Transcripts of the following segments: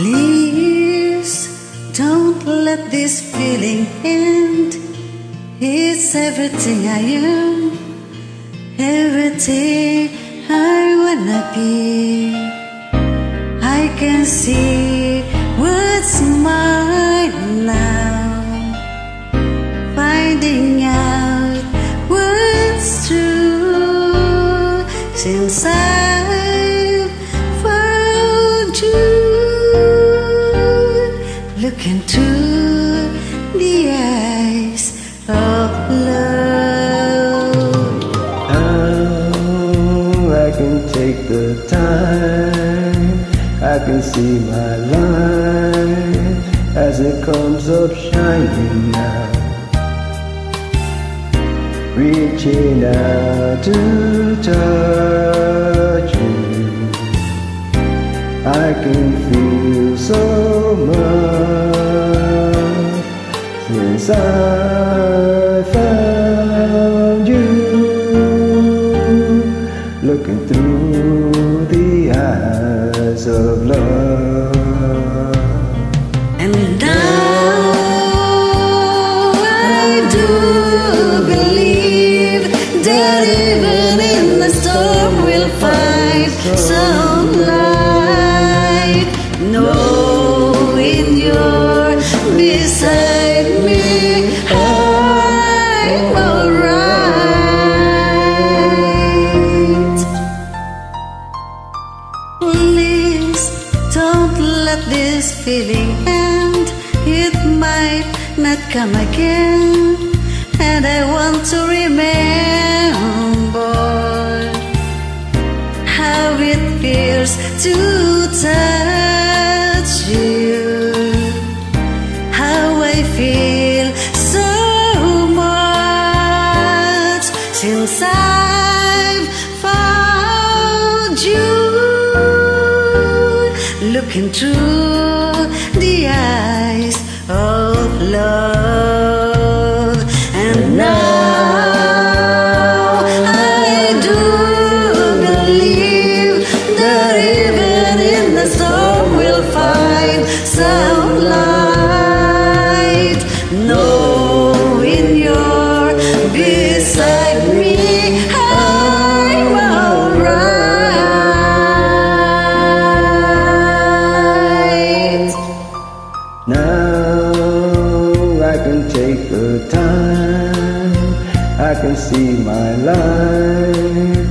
Please don't let this feeling end. It's everything I am, everything I wanna be. I can see what's mine now, finding out what's true since I've into the eyes of love. Now I can take the time, I can see my life as it comes up shining now. Reaching out to touch since I found you. Looking through the eyes of love. And now I do believe that even in the storm we'll find some light. Knowing let this feeling end. It might not come again. And I want to remember how it feels to touch you. How I feel so much since I've Looking through the eyes of love, see my life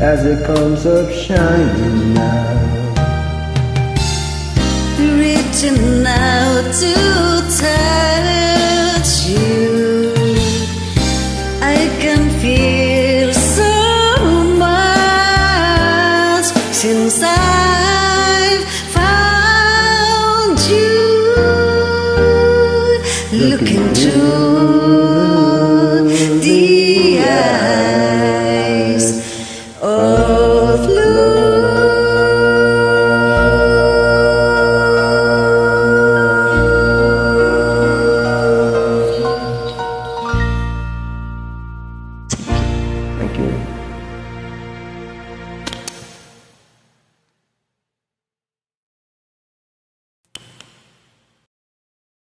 as it comes up shining now. reaching out to touch you. I can feel so much since I've found you. Looking through of